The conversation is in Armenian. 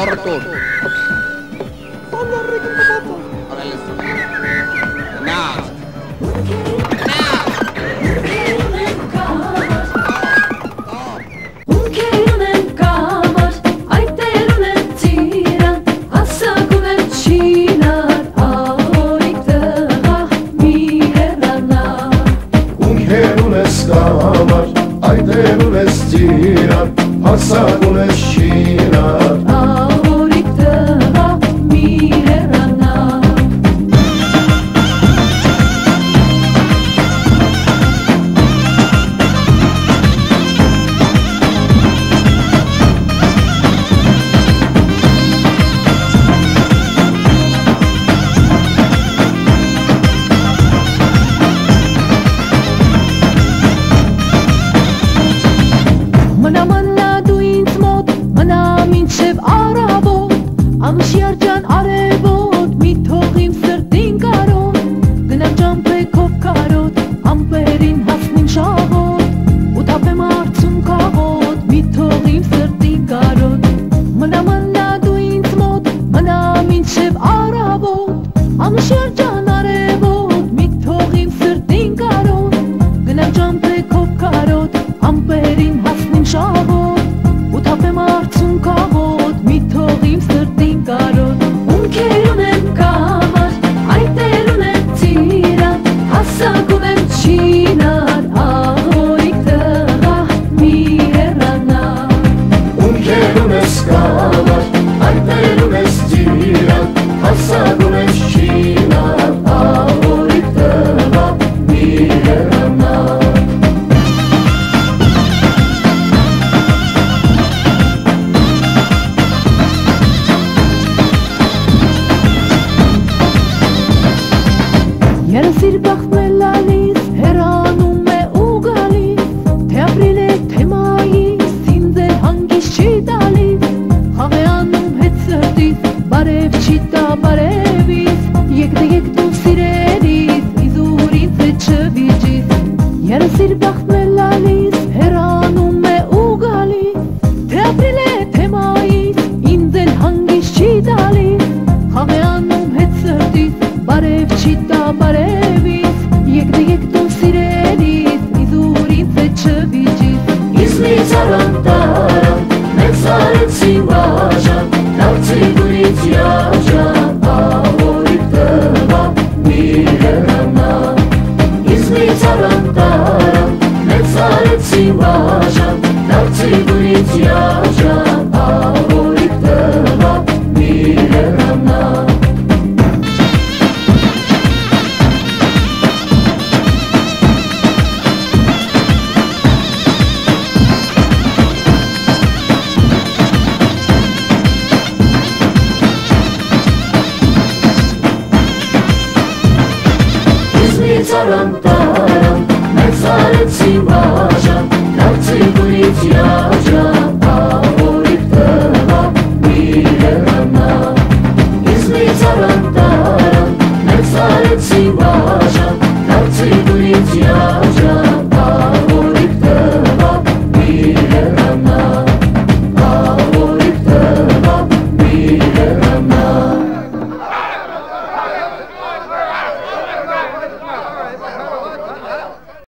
Տորտուր։ Բանարիկը տվատա։ Արելես։ Նա։ Ունքերուն են կամար, այդերուն են ծիրան, հասակուն بریم هفت شابو Երասիր բախտն է լալիս, հեռանում է ու գալիս, թե ապրիլ է, թե մայիս, ինձ էլ հանգիստ չի տալիս, խաղ է անում հետ սրտիս, բարև չի տա բարևիս, եկ դե եկ դու սիրելիս, իզուր ինձ է չվիճիս, երասիր բախտն բարև չի տա բարևից, եկ դե եկ դու սիրելիս, իզուր ինձ է չվիճիս, Իզնից արան տարան, մեծ արեցի բաժան, դարձի դուրից յաջան, ահորիկ տղա մի հեռանա Իզնից արան տարան, մեծ արեցի tarantara, ne sarci važa, kad si budi